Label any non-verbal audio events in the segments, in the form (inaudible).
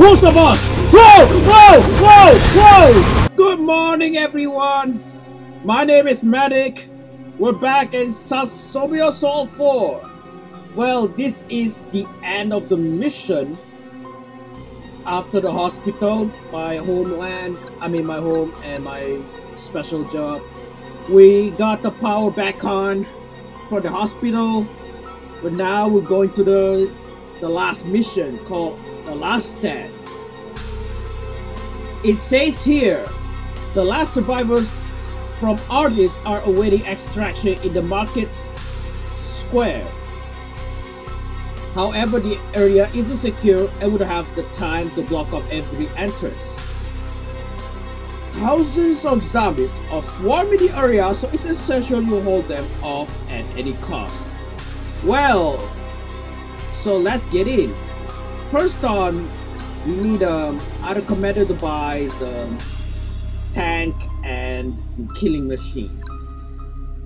Who's the boss? Whoa! Whoa! Whoa! Whoa! Good morning, everyone. My name is Medic. We're back in SAS Zombie Assault 4. Well, this is the end of the mission. After the hospital, my homeland, I mean my home and my special job, we got the power back on for the hospital. But now we're going to the the last mission called the last stand. It says here, the last survivors from Aartis are awaiting extraction in the market's square. However, the area isn't secure and would have the time to block up every entrance. Thousands of zombies are swarming the area, so it's essential you hold them off at any cost. Well, so let's get in. First on, we need um, other commander to buy um, tank and killing machine.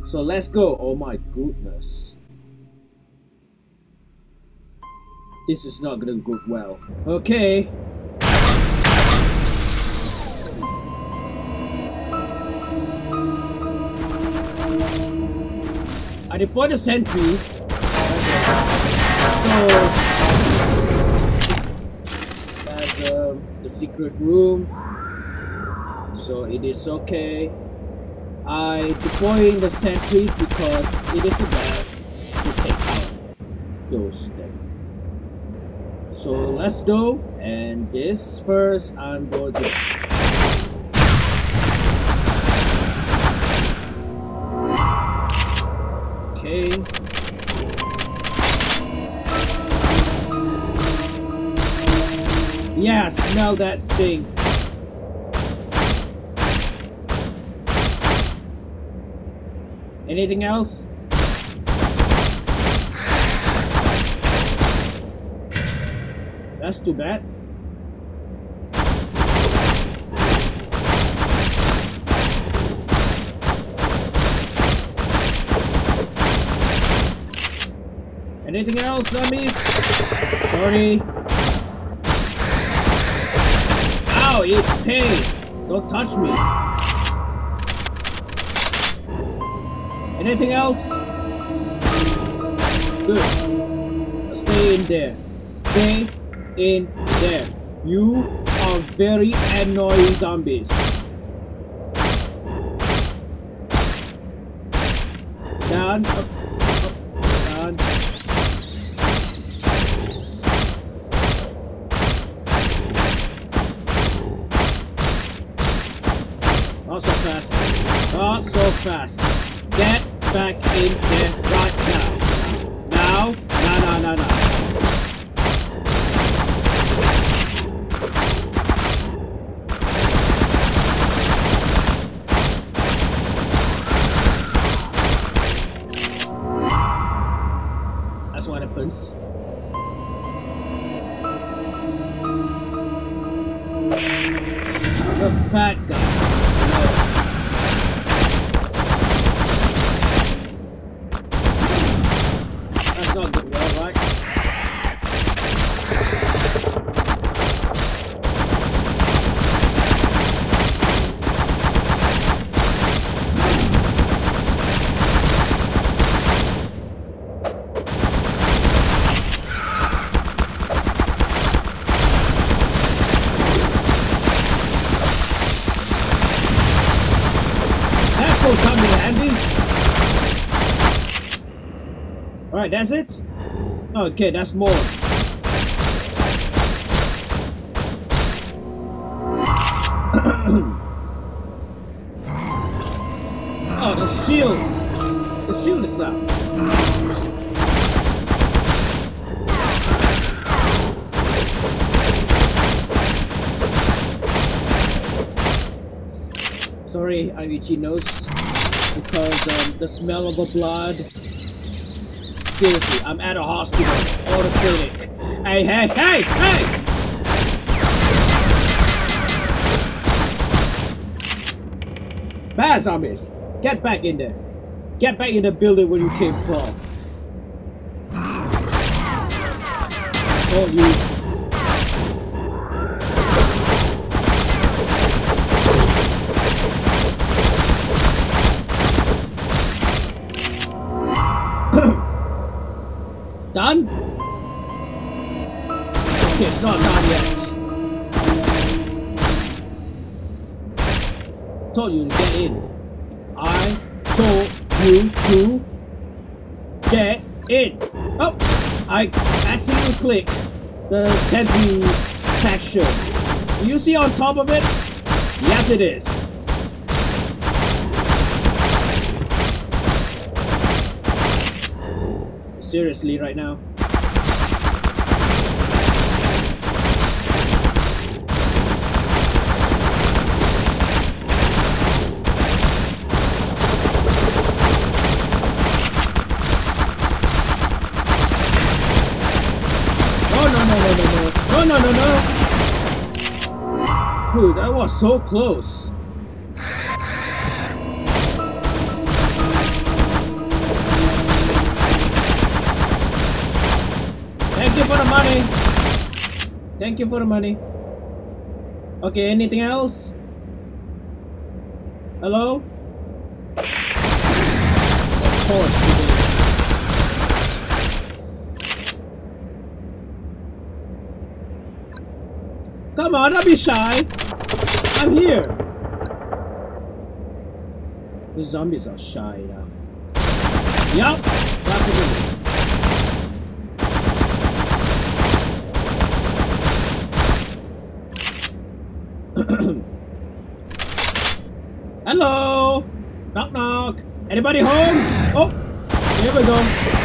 So let's go. Oh my goodness. This is not gonna go well. Okay. I deployed a sentry. So that's uh, the secret room. So it is okay. I deploying the sentries because it is the best to take out those things. So let's go and this first I'm going to Okay. Yeah, smell that thing. Anything else? That's too bad. Anything else, zombies? Sorry. Ow, it pays. Don't touch me. Anything else? Good. Stay in there. Stay in there. You are very annoying zombies. Down, up, down. Not so fast. Not so fast. Get back in there right now. That's it? Okay, that's more. (coughs) oh, the shield! The shield is up. Sorry, itchy nose because um, the smell of the blood. Seriously, I'm at a hospital or a clinic. Hey, hey, hey, hey! Bad zombies, get back in there. Get back in the building where you came from. Oh, you. It's not done yet. Told you to get in. I told you to get in. Oh, I accidentally clicked the sentry section. Do you see on top of it? Yes, it is. Seriously, right now? no, no, no. Dude, that was so close. Thank you for the money. Thank you for the money. Okay, anything else? Hello? Of course. Come on, don't be shy. I'm (laughs) here. The zombies are shy now. Yup. (clears throat) Hello. Knock knock. Anybody home? Oh, here we go.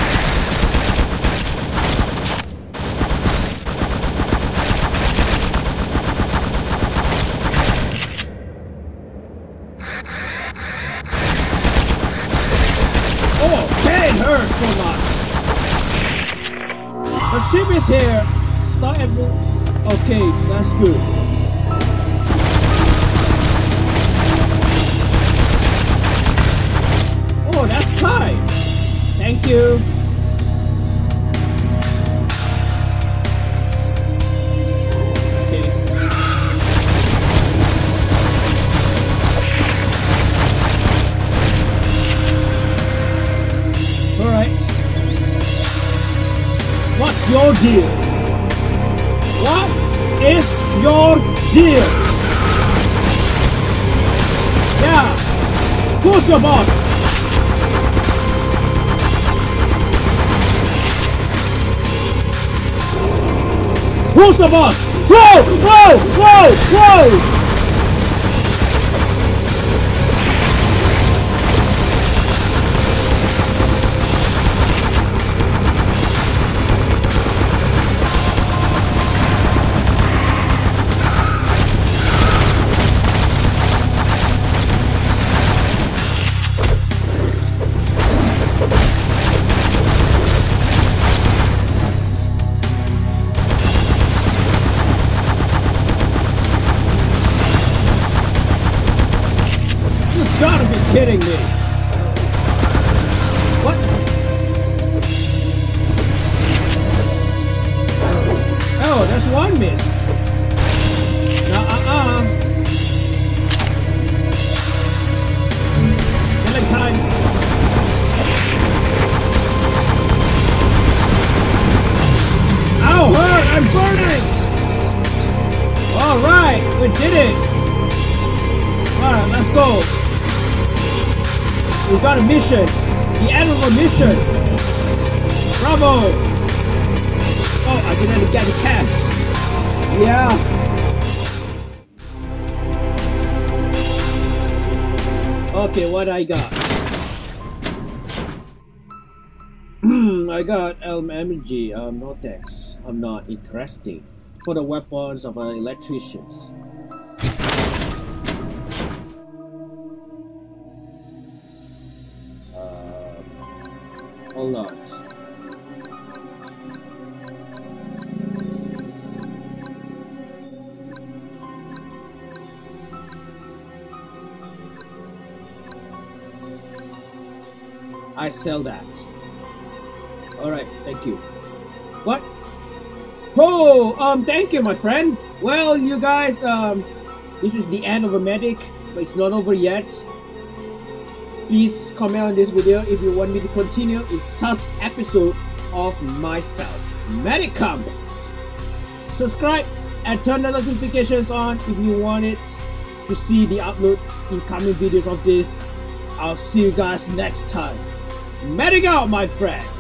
Ship is here. Start at Okay, that's good. Oh, that's Kai. Thank you. Who's your boss? Who's the boss? Whoa! Whoa! Whoa! Whoa! Kidding me? What? Oh, that's one miss. Mission! The end of a mission! Bravo! Oh, I didn't get the cash! Yeah! Okay, what I got? I got LMG, um, Notex. I'm not interested. For the weapons of uh, electricians. Lot. I sell that. Alright, thank you. What? Oh, um, thank you, my friend. Well, you guys, um, this is the end of a medic, but it's not over yet. Please comment on this video if you want me to continue in such episode of myself. Medic Combat. Subscribe and turn the notifications on if you want it to see the upload incoming videos of this. I'll see you guys next time. Medic my friends!